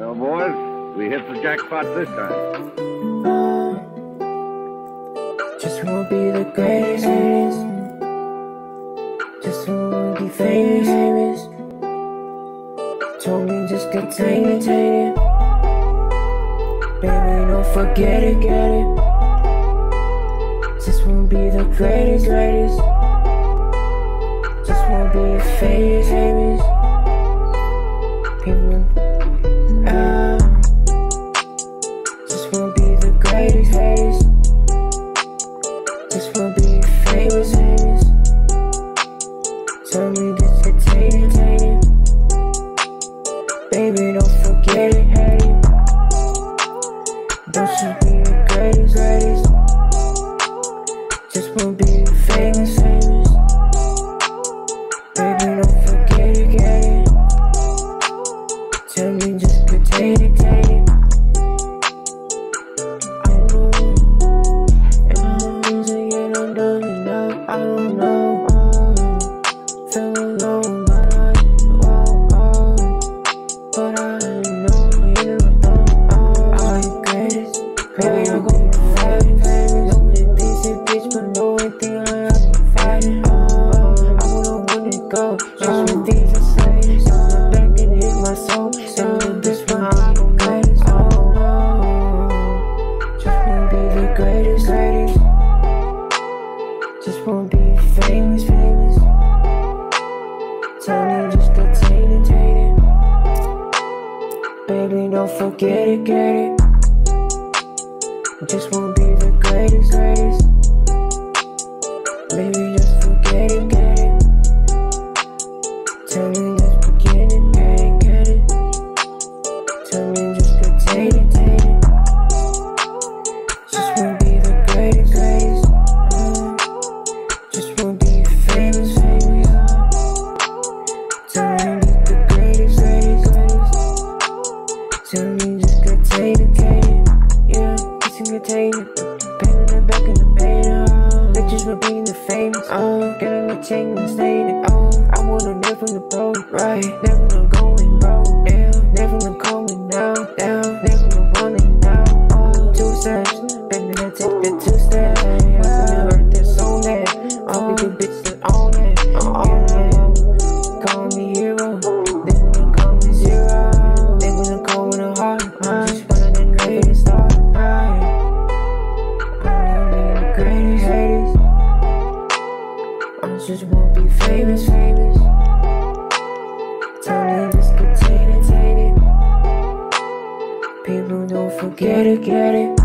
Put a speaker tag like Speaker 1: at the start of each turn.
Speaker 1: Well, boys, we hit the jackpot this time.
Speaker 2: Just wanna be the greatest. Just wanna be famous. Told me just take it. Baby, don't forget it, get it. Just wanna be the greatest, greatest. Just wanna be famous, famous. People, Baby, don't forget it, it. Don't you be the greatest, greatest. Just wanna be famous, famous. Baby, don't forget it, get it. Tell me just take it, take it. Forget it, get it. Just wanna be the greatest, The back in the. Oh, bitches for being the famous. Oh, getting the chain and staying it. Oh, I wanna live from the road, right? Never gonna going greatest, greatest. I just wanna be famous, famous. Me just contain it, take it. People don't forget it, get it.